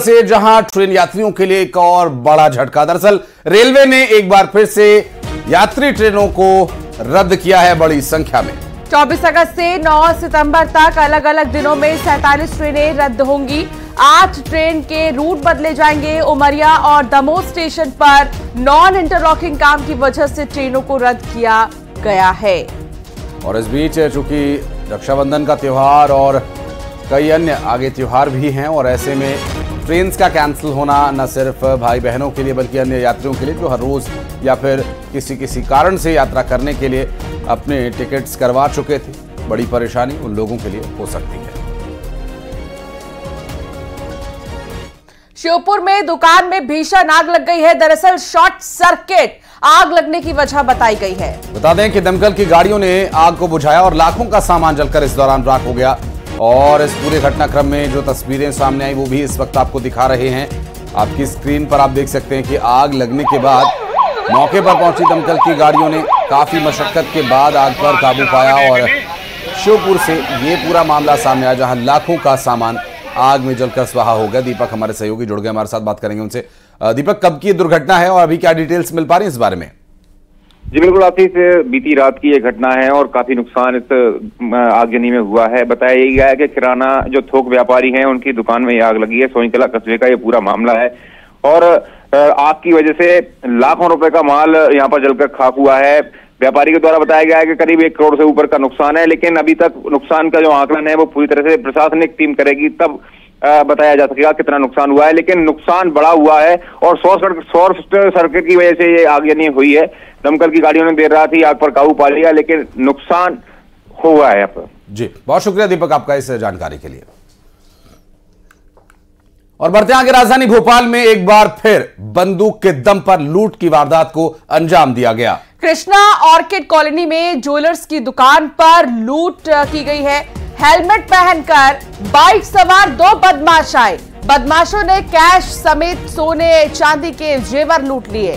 से जहाँ ट्रेन यात्रियों के लिए एक और बड़ा झटका। दरअसल रेलवे ने एक बार फिर से यात्री ट्रेनों को रद्द किया है बड़ी संख्या में। 24 अगस्त से 9 सितंबर तक अलग अलग दिनों में सैतालीस ट्रेनें रद्द होंगी। आठ ट्रेन के रूट बदले जाएँगे। उमरिया और दमोह स्टेशन पर नॉन इंटरलॉकिंग काम की वजह से ट्रेनों को रद्द किया गया है। और इस बीच चूँकि रक्षाबंधन का त्योहार और कई अन्य आगे त्योहार भी हैं और ऐसे में ट्रेन का कैंसिल होना न सिर्फ़ भाई बहनों के लिए बल्कि अन्य यात्रियों के लिए जो हर रोज या फिर किसी किसी कारण से यात्रा करने के लिए अपने टिकट्स करवा चुके थे बड़ी परेशानी उन लोगों के लिए हो सकती है। श्योपुर में दुकान में भीषण आग लग गई है दरअसल शॉर्ट सर्किट आग लगने की वजह बताई गई है। बता दें कि दमकल की गाड़ियों ने आग को बुझाया और लाखों का सामान जलकर इस दौरान राख हो गया। और इस पूरे घटनाक्रम में जो तस्वीरें सामने आई, वो भी इस वक्त आपको दिखा रहे हैं। आपकी स्क्रीन पर आप देख सकते हैं कि आग लगने के बाद मौके पर पहुँची दमकल की गाड़ियों ने काफ़ी मशक्कत के बाद आग पर काबू पाया और शिवपुर से ये पूरा मामला सामने आया, जहाँ लाखों का सामान आग में जलकर स्वाहा हो गया। दीपक हमारे सहयोगी जुड़ गए, हमारे साथ बात करेंगे उनसे। दीपक, कब की दुर्घटना है और अभी क्या डिटेल्स मिल पा रही है इस बारे में? जी, बिल्कुल आशीष बीती रात की ये घटना है और काफ़ी नुकसान इस आगजनी में हुआ है। बताया गया है कि किराना जो थोक व्यापारी हैं, उनकी दुकान में ये आग लगी है। सोनीकला कस्बे का ये पूरा मामला है। और आग की वजह से लाखों रुपए का माल यहाँ पर जलकर खाक हुआ है। व्यापारी के द्वारा बताया गया है कि करीब एक करोड़ से ऊपर का नुकसान है, लेकिन अभी तक नुकसान का जो आंकलन है, वो पूरी तरह से प्रशासनिक टीम करेगी। तब बताया जा सकेगा कितना नुकसान हुआ है लेकिन नुकसान बड़ा हुआ है और शॉर्ट शॉर्ट सर्किट की वजह से ये आग यानी हुई है। दमकल की गाड़ियों ने देर रात ही आग पर काबू पा लिया लेकिन नुकसान हुआ है यहाँ जी बहुत शुक्रिया दीपक आपका इस जानकारी के लिए। और बढ़ते आगे राजधानी भोपाल में एक बार फिर बंदूक के दम पर लूट की वारदात को अंजाम दिया गया। कृष्णा ऑर्किड कॉलोनी में ज्वेलर्स की दुकान पर लूट की गई है। हेलमेट पहनकर बाइक सवार दो बदमाश आए। बदमाशों ने कैश समेत सोने, चांदी के जेवर लूट लिए।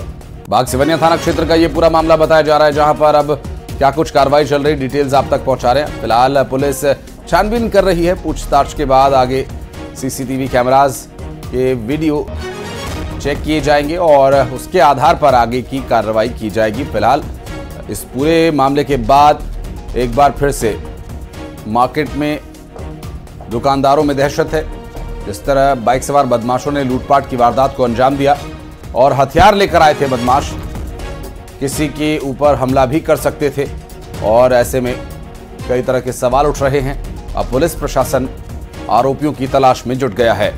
बाग सिवनिया थाना क्षेत्र का यह पूरा मामला बताया जा रहा है, जहाँ पर अब क्या कुछ कार्रवाई चल रही, डिटेल्स आप तक पहुँचा रहे हैं। फ़िलहाल पुलिस छानबीन कर रही है। पूछताछ के बाद आगे सीसीटीवी कैमराज के वीडियो चेक किए जाएँगे और उसके आधार पर आगे की कार्रवाई की जाएगी। फ़िलहाल इस पूरे मामले के बाद एक बार फिर से मार्केट में दुकानदारों में दहशत है। जिस तरह बाइक सवार बदमाशों ने लूटपाट की वारदात को अंजाम दिया और हथियार लेकर आए थे बदमाश, किसी के ऊपर हमला भी कर सकते थे और ऐसे में कई तरह के सवाल उठ रहे हैं। अब पुलिस प्रशासन आरोपियों की तलाश में जुट गया है।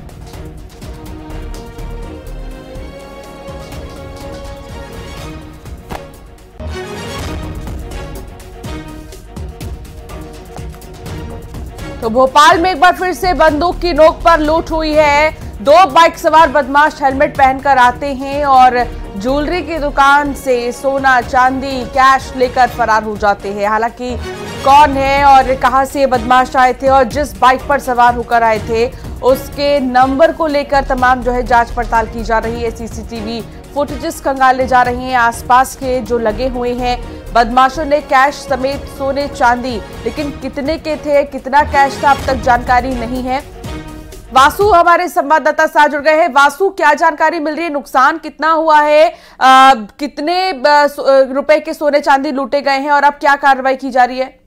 तो भोपाल में एक बार फिर से बंदूक की नोक पर लूट हुई है। दो बाइक सवार बदमाश हेलमेट पहनकर आते हैं और ज्वेलरी की दुकान से सोना, चांदी, कैश लेकर फरार हो जाते हैं। हालाँकि कौन है और कहाँ से बदमाश आए थे और जिस बाइक पर सवार होकर आए थे, उसके नंबर को लेकर तमाम जो है जाँच पड़ताल की जा रही है। सीसीटीवी फुटेजेस खंगाले जा रहे हैं आसपास के जो लगे हुए हैं। बदमाशों ने कैश समेत सोने चांदी लेकिन कितने के थे कितना कैश था अब तक जानकारी नहीं है। वासु हमारे संवाददाता साथ जुड़ गए हैं। वासु क्या जानकारी मिल रही है? नुकसान कितना हुआ है? आ, कितने रुपए के सोने चांदी लूटे गए हैं और अब क्या कार्रवाई की जा रही है?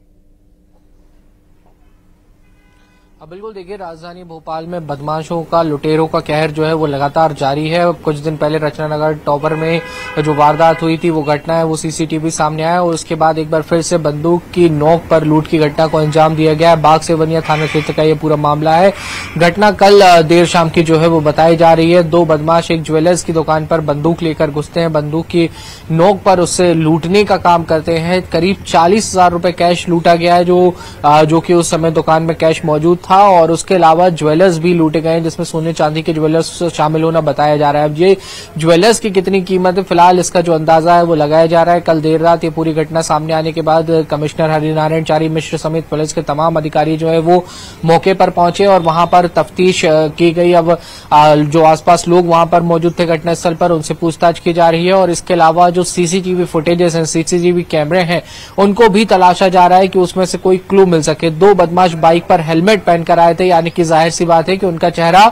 अब बिल्कुल देखिए, राजधानी भोपाल में बदमाशों का, लुटेरों का कहर जो है वो लगातार जारी है। कुछ दिन पहले रचना नगर टॉपर में जो वारदात हुई थी, वो घटना है, वो सीसीटीवी सामने आया और उसके बाद एक बार फिर से बंदूक की नोक पर लूट की घटना को अंजाम दिया गया है। बाग सेवनिया थाना क्षेत्र का ये पूरा मामला है। घटना कल देर शाम की जो है वो बताई जा रही है। दो बदमाश एक ज्वेलर्स की दुकान पर बंदूक लेकर घुसते हैं। बंदूक की नोक पर उससे लूटने का काम करते हैं। करीब चालीस हज़ार कैश लूटा गया है, जो जो कि उस समय दुकान में कैश मौजूद था और उसके अलावा ज्वेलर्स भी लूटे गए जिसमें सोने चांदी के ज्वेलर्स शामिल होना बताया जा रहा है। अब ये ज्वेलर्स की कितनी कीमत है, फ़िलहाल इसका जो अंदाज़ा है वो लगाया जा रहा है। कल देर रात ये पूरी घटना सामने आने के बाद कमिश्नर हरिनारायण चारी मिश्र समेत पुलिस के तमाम अधिकारी जो है वो मौके पर पहुँचे और वहाँ पर तफ्तीश की गई। अब जो आसपास लोग वहाँ पर मौजूद थे घटनास्थल पर, उनसे पूछताछ की जा रही है और इसके अलावा जो सीसीटीवी फुटेजेस हैं, सीसीटीवी कैमरे हैं, उनको भी तलाशा जा रहा है कि उसमें से कोई क्लू मिल सके। दो बदमाश बाइक पर हेलमेट पहन पहनकर कराए थे यानी कि ज़ाहिर सी बात है कि उनका चेहरा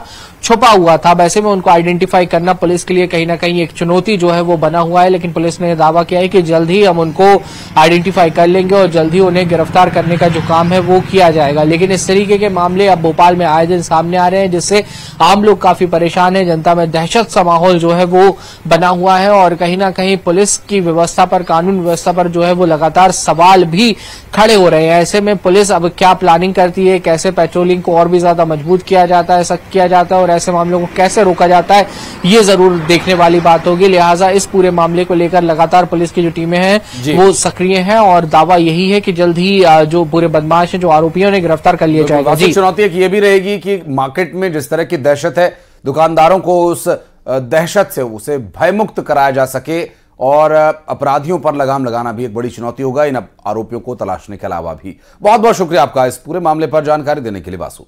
छुपा हुआ था। वैसे में उनको आइडेंटिफाई करना पुलिस के लिए कहीं ना कहीं एक चुनौती जो है वो बना हुआ है, लेकिन पुलिस ने दावा किया है कि जल्द ही हम उनको आइडेंटिफाई कर लेंगे और जल्द ही उन्हें गिरफ़्तार करने का जो काम है वो किया जाएगा। लेकिन इस तरीके के मामले अब भोपाल में आए दिन सामने आ रहे हैं, जिससे आम लोग काफ़ी परेशान है। जनता में दहशत सा माहौल जो है वो बना हुआ है और कहीं ना कहीं पुलिस की व्यवस्था पर, कानून व्यवस्था पर जो है वो लगातार सवाल भी खड़े हो रहे हैं। ऐसे में पुलिस अब क्या प्लानिंग करती है? कैसे पेट्रोलिंग को और भी ज़्यादा मज़बूत किया जाता है, सख्त किया जाता है और ऐसे मामलों को कैसे रोका जाता है ये ज़रूर देखने वाली बात होगी। लिहाजा इस पूरे मामले को लेकर लगातार पुलिस की जो टीमें हैं वो सक्रिय हैं और दावा यही है कि जल्द ही जो पूरे बदमाश हैं जो आरोपियों ने गिरफ़्तार कर लिया जाएगा। चुनौती एक ये भी रहेगी कि मार्केट में जिस तरह की दहशत है दुकानदारों को उस दहशत से उसे भयमुक्त कराया जा सके और अपराधियों पर लगाम लगाना भी एक बड़ी चुनौती होगा। इन आरोपियों को तलाशने के अलावा भी। बहुत बहुत शुक्रिया आपका इस पूरे मामले पर जानकारी देने के लिए बासु।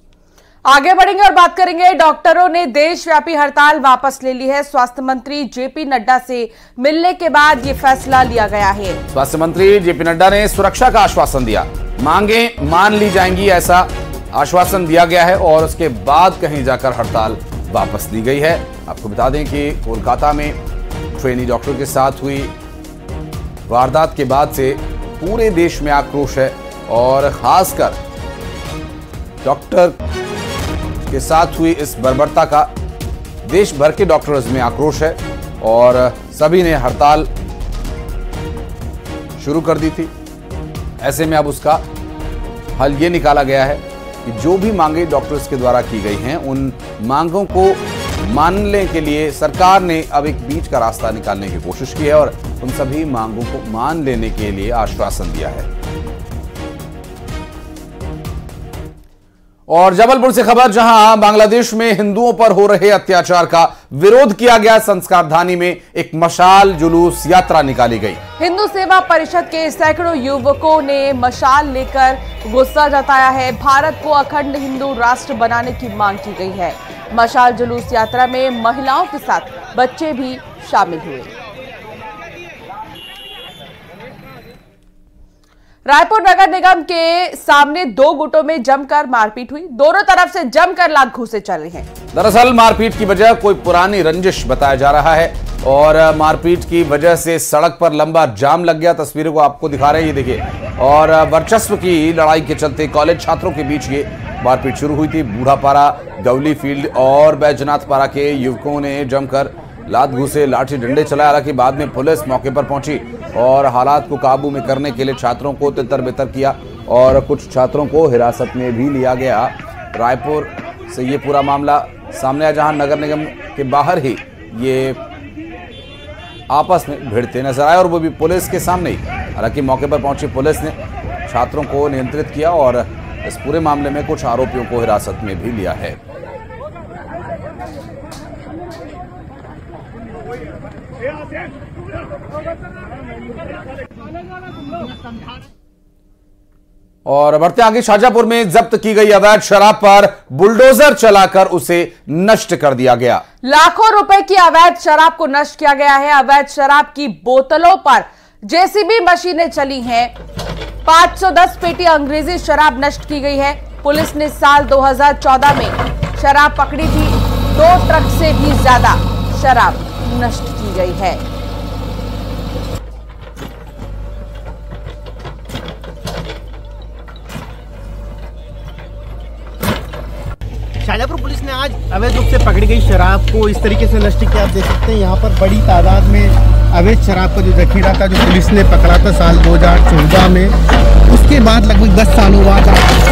आगे बढ़ेंगे और बात करेंगे, डॉक्टरों ने देशव्यापी हड़ताल वापस ले ली है। स्वास्थ्य मंत्री जेपी नड्डा से मिलने के बाद ये फैसला लिया गया है। स्वास्थ्य मंत्री जेपी नड्डा ने सुरक्षा का आश्वासन दिया। मांगे मान ली जाएँगी, ऐसा आश्वासन दिया गया है और उसके बाद कहीं जाकर हड़ताल वापस ली गई है। आपको बता दें कि कोलकाता में ट्रेनी डॉक्टर के साथ हुई वारदात के बाद से पूरे देश में आक्रोश है और खासकर डॉक्टर के साथ हुई इस बर्बरता का देश भर के डॉक्टर्स में आक्रोश है और सभी ने हड़ताल शुरू कर दी थी। ऐसे में अब उसका हल ये निकाला गया है कि जो भी मांगे डॉक्टर्स के द्वारा की गई हैं, उन मांगों को मानने के लिए सरकार ने अब एक बीच का रास्ता निकालने की कोशिश की है और उन सभी मांगों को मान लेने के लिए आश्वासन दिया है। और जबलपुर से खबर, जहाँ बांग्लादेश में हिंदुओं पर हो रहे अत्याचार का विरोध किया गया, संस्कार धानी में एक मशाल जुलूस यात्रा निकाली गई। हिंदू सेवा परिषद के सैकड़ों युवकों ने मशाल लेकर गुस्सा जताया है। भारत को अखंड हिंदू राष्ट्र बनाने की मांग की गई है। मशाल जुलूस यात्रा में महिलाओं के साथ बच्चे भी शामिल हुए। रायपुर नगर निगम के सामने दो गुटों में जमकर मारपीट हुई। दोनों तरफ़ से जमकर लात घूसे चल रहे हैं। दरअसल मारपीट की वजह कोई पुरानी रंजिश बताया जा रहा है और मारपीट की वजह से सड़क पर लंबा जाम लग गया। तस्वीरों को आपको दिखा रहे हैं, ये देखिए। और वर्चस्व की लड़ाई के चलते कॉलेज छात्रों के बीच ये मारपीट शुरू हुई थी। बूढ़ापारा गवली फ़ील्ड और बैजनाथ पारा के युवकों ने जमकर लात घुसे, लाठी डंडे चलाए, हालाँकि बाद में पुलिस मौके पर पहुँची और हालात को काबू में करने के लिए छात्रों को तितर बितर किया और कुछ छात्रों को हिरासत में भी लिया गया। रायपुर से ये पूरा मामला, सामने आया जहाँ नगर निगम के बाहर ही ये आपस में भिड़ते नज़र आए और वो भी पुलिस के सामने ही। हालाँकि मौके पर पहुँची पुलिस ने छात्रों को नियंत्रित किया और इस पूरे मामले में कुछ आरोपियों को हिरासत में भी लिया है। और बढ़ते आगे, शाजापुर में जब्त की गई अवैध शराब पर बुलडोजर चलाकर उसे नष्ट कर दिया गया। लाखों रुपए की अवैध शराब को नष्ट किया गया है। अवैध शराब की बोतलों पर जेसीबी मशीनें चली हैं। 510 पेटी अंग्रेज़ी शराब नष्ट की गई है। पुलिस ने साल 2014 में शराब पकड़ी थी। दो ट्रक से भी ज़्यादा शराब नष्ट की गई है। शाजापुर पुलिस ने आज अवैध रूप से पकड़ी गई शराब को इस तरीके से नष्ट किया। आप देख सकते हैं, यहाँ पर बड़ी तादाद में अवैध शराब का जो जखीरा था, जो पुलिस ने पकड़ा था साल 2014 में, उसके बाद लगभग 10 सालों बाद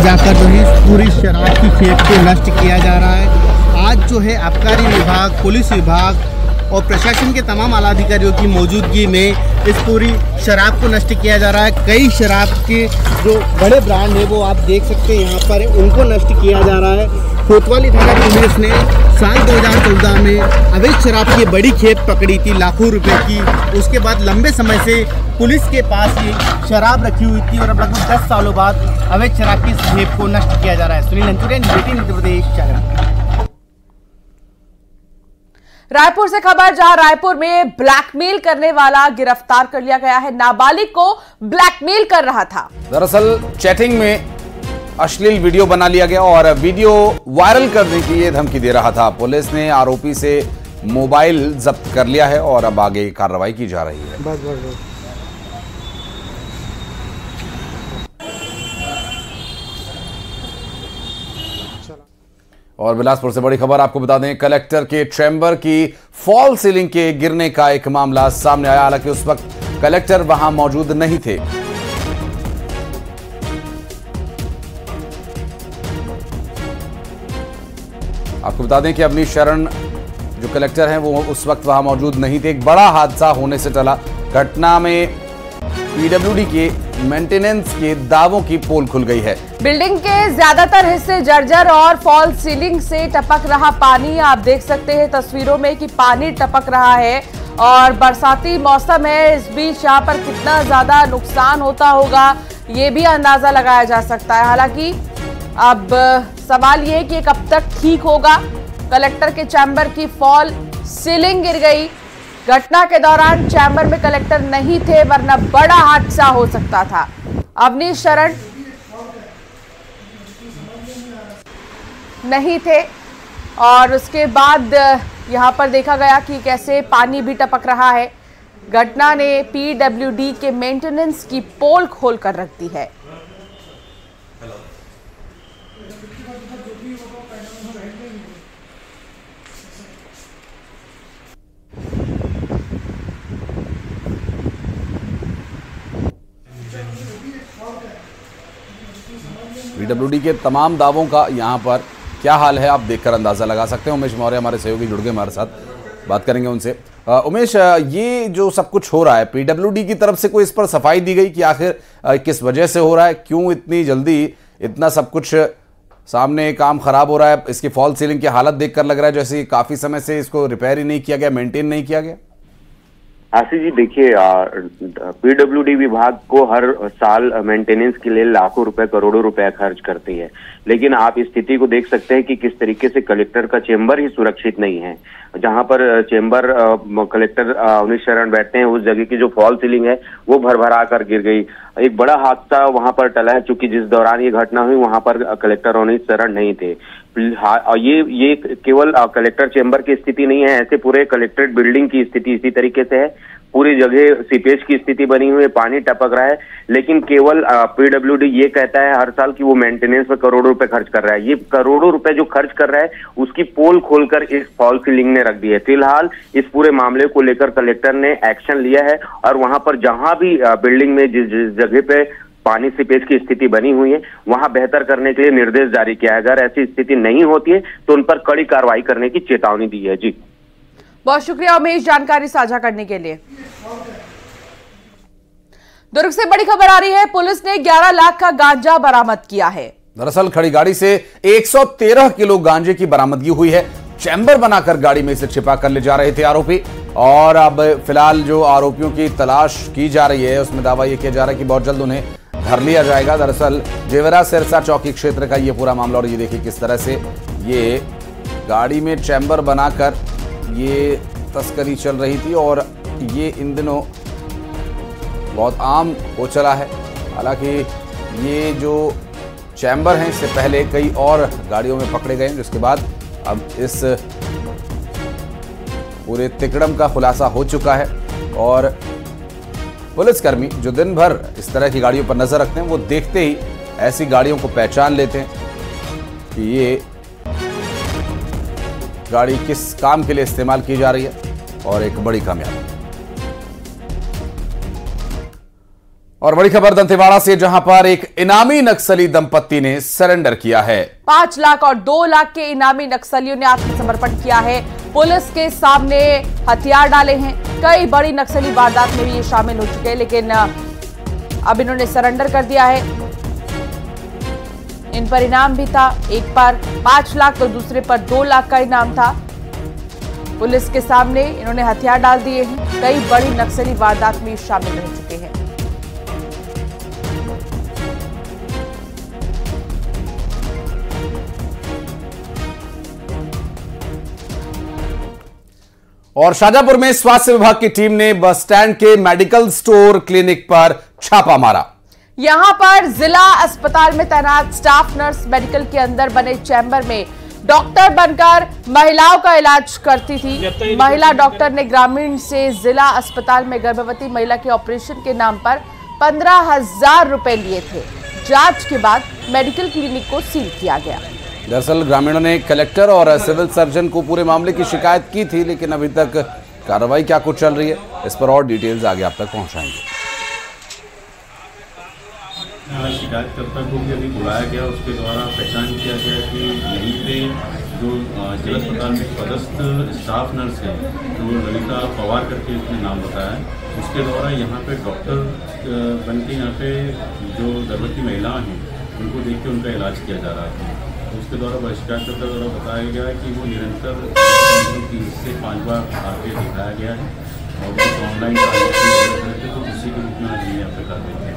जाकर जो है पूरी शराब की खेप को नष्ट किया जा रहा है। आज जो है आबकारी विभाग, पुलिस विभाग और प्रशासन के तमाम आला अधिकारियों की मौजूदगी में इस पूरी शराब को नष्ट किया जा रहा है। कई शराब के जो बड़े ब्रांड है, वो आप देख सकते हैं, यहाँ पर उनको नष्ट किया जा रहा है। कोतवाली थाना पुलिस ने साल 2014 में अवैध शराब की बड़ी खेप पकड़ी थी लाखों रुपए की। उसके बाद लंबे समय से पुलिस के पास ये शराब रखी हुई थी और अब लगभग 10 सालों बाद अवैध शराब की इस खेप को नष्ट किया जा रहा है। सुनील अंचुरिया बेटी मध्य प्रदेश शाहजहां रायपुर से खबर जहाँ रायपुर में ब्लैकमेल करने वाला गिरफ़्तार कर लिया गया है। नाबालिग को ब्लैकमेल कर रहा था। दरअसल चैटिंग में अश्लील वीडियो बना लिया गया और वीडियो वायरल करने की ये धमकी दे रहा था। पुलिस ने आरोपी से मोबाइल जब्त कर लिया है और अब आगे कार्रवाई की जा रही है। बस बस बस। और बिलासपुर से बड़ी खबर आपको बता दें कलेक्टर के चैम्बर की फॉल सीलिंग के गिरने का एक मामला सामने आया। हालाँकि उस वक्त कलेक्टर वहाँ मौजूद नहीं थे। आपको बता दें कि अवनीश शरण जो कलेक्टर हैं, वो उस वक्त वहाँ मौजूद नहीं थे। एक बड़ा हादसा होने से टला। घटना में पीडब्ल्यूडी के मेंटेनेंस के दावों की पोल खुल गई है। बिल्डिंग के ज़्यादातर हिस्से जर्जर और फॉल सीलिंग से टपक रहा पानी। आप देख सकते हैं तस्वीरों में कि पानी टपक रहा है और बरसाती मौसम है। इस बीच यहाँ पर कितना ज़्यादा नुकसान होता होगा, ये भी अंदाज़ा लगाया जा सकता है। हालाँकि अब सवाल ये कि कब तक ठीक होगा? कलेक्टर के चैम्बर की फॉल सीलिंग गिर गई। घटना के दौरान चैम्बर में कलेक्टर नहीं थे, वरना बड़ा हादसा हो सकता था। अवनीश शरण नहीं थे और उसके बाद यहाँ पर देखा गया कि कैसे पानी भी टपक रहा है। घटना ने पीडब्ल्यूडी के मेंटेनेंस की पोल खोल कर रख दी है। पीडब्ल्यूडी के तमाम दावों का यहाँ पर क्या हाल है, आप देखकर अंदाज़ा लगा सकते हैं। उमेश मौर्य हमारे सहयोगी जुड़ गए हमारे साथ। बात करेंगे उनसे। उमेश ये जो सब कुछ हो रहा है, पीडब्ल्यूडी की तरफ़ से कोई इस पर सफ़ाई दी गई कि आखिर किस वजह से हो रहा है? क्यों इतनी जल्दी इतना सब कुछ सामने काम खराब हो रहा है? इसकी फॉल सीलिंग की हालत देखकर लग रहा है जैसे काफ़ी समय से इसको रिपेयर ही नहीं किया गया, मेंटेन नहीं किया गया। आशीष जी, देखिए पीडब्ल्यूडी विभाग को हर साल मेंटेनेंस के लिए लाखों रुपए, करोड़ों रुपए खर्च करती है। लेकिन आप स्थिति को देख सकते हैं कि किस तरीके से कलेक्टर का चेंबर ही सुरक्षित नहीं है। जहाँ पर चेंबर कलेक्टर अवनीश शरण बैठते हैं, उस जगह की जो फॉल सीलिंग है, वो भरभरा कर गिर गई। एक बड़ा हादसा वहाँ पर टला है, चूँकि जिस दौरान ये घटना हुई, वहाँ पर कलेक्टर अवनीश शरण नहीं थे। और ये ये केवल कलेक्टर चेंबर की स्थिति नहीं है, ऐसे पूरे कलेक्ट्रेट बिल्डिंग की स्थिति इसी तरीके से है। पूरी जगह सीपेज की स्थिति बनी हुई है, पानी टपक रहा है, लेकिन केवल पीडब्ल्यूडी ये कहता है हर साल कि वो मेंटेनेंस पे करोड़ों रुपए खर्च कर रहा है। ये करोड़ों रुपए जो खर्च कर रहा है, उसकी पोल खोलकर इस फॉल सीलिंग ने रख दी है। फ़िलहाल इस पूरे मामले को लेकर कलेक्टर ने एक्शन लिया है, और वहाँ पर जहाँ भी बिल्डिंग में जिस जगह पे पानी सीपेज की स्थिति बनी हुई है वहाँ बेहतर करने के लिए निर्देश जारी किया है। अगर ऐसी स्थिति नहीं होती है तो उन पर कड़ी कार्रवाई करने की चेतावनी दी है। जी। बहुत शुक्रिया उमेश जानकारी साझा करने के लिए। दुर्ग से बड़ी खबर आ रही है पुलिस ने 11 लाख का गांजा बरामद किया है। दरअसल खड़ी गाड़ी से 113 किलो गांजे की बरामदगी हुई है। चैम्बर बनाकर गाड़ी में इसे छिपा कर ले जा रहे थे आरोपी। और अब फ़िलहाल जो आरोपियों की तलाश की जा रही है उसमें दावा यह किया जा रहा है कि बहुत जल्द उन्हें धर लिया जाएगा। दरअसल जेवरा सिरसा चौकी क्षेत्र का ये पूरा मामला और ये देखिए किस तरह से ये गाड़ी में चैम्बर बनाकर ये तस्करी चल रही थी और ये इन दिनों बहुत आम हो चला है। हालाँकि ये जो चैम्बर हैं, इससे पहले कई और गाड़ियों में पकड़े गए जिसके बाद अब इस पूरे तिकड़म का खुलासा हो चुका है और पुलिसकर्मी जो दिन भर इस तरह की गाड़ियों पर नज़र रखते हैं, वो देखते ही ऐसी गाड़ियों को पहचान लेते हैं कि ये गाड़ी किस काम के लिए इस्तेमाल की जा रही है और एक बड़ी कामयाबी। और बड़ी खबर दंतेवाड़ा से, जहाँ पर एक इनामी नक्सली दंपत्ति ने सरेंडर किया है। पाँच लाख और दो लाख के इनामी नक्सलियों ने आत्मसमर्पण किया है। पुलिस के सामने हथियार डाले हैं। कई बड़ी नक्सली वारदात में भी ये शामिल हो चुके हैं, लेकिन अब इन्होंने सरेंडर कर दिया है। इन पर इनाम भी था। एक पर पाँच लाख तो दूसरे पर दो लाख का इनाम था। पुलिस के सामने इन्होंने हथियार डाल दिए हैं। कई बड़ी नक्सली वारदात में शामिल हो चुके हैं। और शाजापुर में स्वास्थ्य विभाग की टीम ने बस स्टैंड के मेडिकल स्टोर क्लिनिक पर छापा मारा। यहाँ पर जिला अस्पताल में तैनात स्टाफ नर्स मेडिकल के अंदर बने चैम्बर में डॉक्टर बनकर महिलाओं का इलाज करती थी। महिला डॉक्टर ने ग्रामीण से जिला अस्पताल में गर्भवती महिला के ऑपरेशन के नाम पर पंद्रह हज़ार रुपए लिए थे। जाँच के बाद मेडिकल क्लिनिक को सील किया गया। दरअसल ग्रामीणों ने कलेक्टर और सिविल सर्जन को पूरे मामले की शिकायत की थी, लेकिन अभी तक कार्रवाई क्या कुछ चल रही है, इस पर और डिटेल्स आगे आप तक पहुंचाएँगे। शिकायतकर्ता को भी अभी बुलाया गया, उसके द्वारा पहचान किया गया कि यहीं पे जो जिला अस्पताल में पदस्थ स्टाफ नर्स है, जो ललिता पवार करके उसने नाम बताया है, उसके द्वारा यहाँ पे डॉक्टर बन के यहाँ पे जो गर्भवती महिलाएँ हैं, उनको देख के उनका इलाज किया जा रहा तो उसके द्वारा शिकायतकर्ता द्वारा बताया गया कि वो निरंतर तीन से पाँच बार आके दिखाया गया है और ऑनलाइन तो उसी के रूप में आज यहाँ पे कर देते हैं।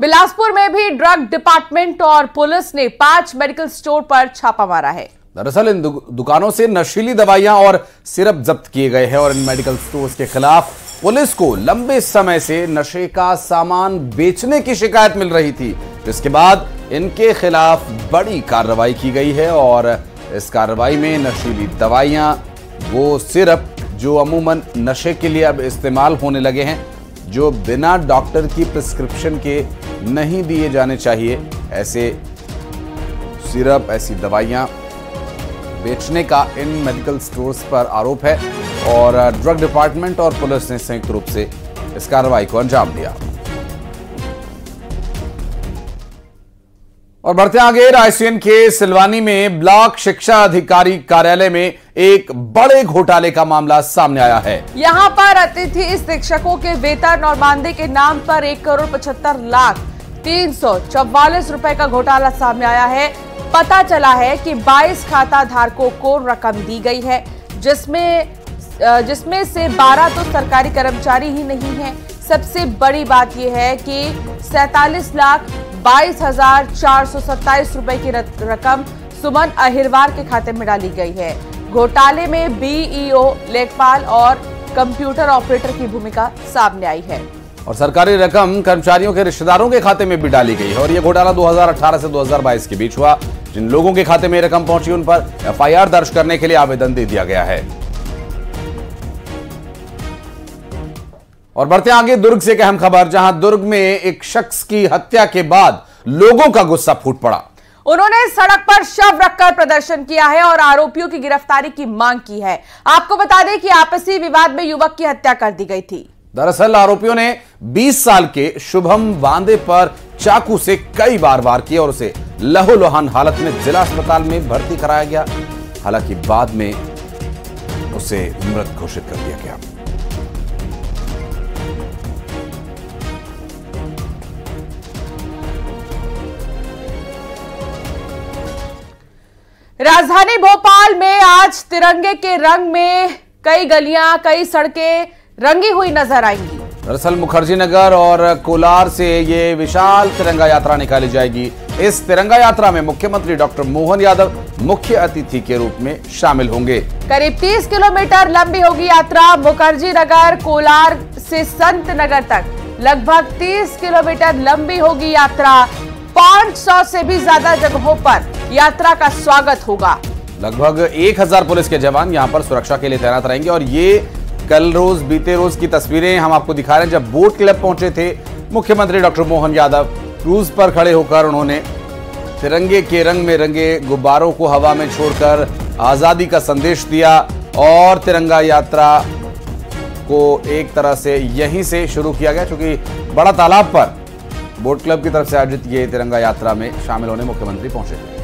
बिलासपुर में भी ड्रग डिपार्टमेंट और पुलिस ने पाँच मेडिकल स्टोर पर छापा मारा है। दरअसल इन दुकानों से नशीली दवाइयाँ और सिरप जब्त किए गए हैं और इन मेडिकल स्टोर्स के खिलाफ पुलिस को लंबे समय से नशे का सामान बेचने की शिकायत मिल रही थी। जिसके बाद इनके खिलाफ बड़ी कार्रवाई की गई है और इस कार्रवाई में नशीली दवाइयाँ, वो सिरप, जो अमूमन नशे के लिए अब इस्तेमाल होने लगे हैं, जो बिना डॉक्टर की प्रिस्क्रिप्शन के नहीं दिए जाने चाहिए, ऐसे सिरप, ऐसी दवाइयाँ बेचने का इन मेडिकल स्टोर्स पर आरोप है। और ड्रग डिपार्टमेंट और पुलिस ने संयुक्त रूप से इस कार्रवाई को अंजाम दिया। और बढ़ते आगे, रायसेन के सिलवानी में ब्लॉक शिक्षा अधिकारी कार्यालय में एक बड़े घोटाले का मामला सामने आया है। यहाँ पर अतिथि शिक्षकों के वेतन और मानदेय के नाम पर एक करोड़ पचहत्तर लाख तीन सौ चौवालीस रुपए का घोटाला सामने आया है। पता चला है कि 22 खाता धारकों को रकम दी गई है, जिसमें जिसमें से 12 तो सरकारी कर्मचारी ही नहीं है। सबसे बड़ी बात यह है कि सैतालीस लाख बाईस हज़ार चार सौ सत्ताईस रुपए की रकम सुमन अहिरवार के खाते में डाली गई है। घोटाले में बीईओ लेखपाल और कंप्यूटर ऑपरेटर की भूमिका सामने आई है। और सरकारी रकम कर्मचारियों के रिश्तेदारों के खाते में भी डाली गई है और यह घोटाला 2018 से 2022 के बीच हुआ। जिन लोगों के खाते में रकम पहुँची, उन पर एफआईआर दर्ज करने के लिए आवेदन दे दिया गया है। और बढ़ते आगे दुर्ग से एक अहम खबर जहाँ दुर्ग में एक शख्स की हत्या के बाद लोगों का गुस्सा फूट पड़ा। उन्होंने सड़क पर शव रखकर प्रदर्शन किया है और आरोपियों की गिरफ्तारी की मांग की है। आपको बता दें कि आपसी विवाद में युवक की हत्या कर दी गई थी। दरअसल आरोपियों ने 20 साल के शुभम बांदे पर चाकू से कई बार वार किया और उसे लहूलुहान हालत में जिला अस्पताल में भर्ती कराया गया। हालाँकि बाद में उसे मृत घोषित कर दिया गया। राजधानी भोपाल में आज तिरंगे के रंग में कई गलियाँ कई सड़कें रंगी हुई नज़र आएँगी। दरअसल मुखर्जी नगर और कोलार से ये विशाल तिरंगा यात्रा निकाली जाएगी। इस तिरंगा यात्रा में मुख्यमंत्री डॉक्टर मोहन यादव मुख्य अतिथि के रूप में शामिल होंगे। करीब 30 किलोमीटर लंबी होगी यात्रा मुखर्जी नगर कोलार से संत नगर तक। लगभग 30 किलोमीटर लंबी होगी यात्रा। 500 से भी ज़्यादा जगहों पर यात्रा का स्वागत होगा। लगभग 1000 पुलिस के जवान यहाँ पर सुरक्षा के लिए तैनात रहेंगे और ये कल रोज, बीते रोज की तस्वीरें हम आपको दिखा रहे हैं। जब बोट क्लब पहुँचे थे, मुख्यमंत्री डॉक्टर मोहन यादव क्रूज पर खड़े होकर उन्होंने तिरंगे के रंग में रंगे गुब्बारों को हवा में छोड़कर आज़ादी का संदेश दिया और तिरंगा यात्रा को एक तरह से यहीं से शुरू किया गया क्योंकि बड़ा तालाब पर बोट क्लब की तरफ़ से आयोजित ये तिरंगा यात्रा में शामिल होने मुख्यमंत्री पहुँचे। थे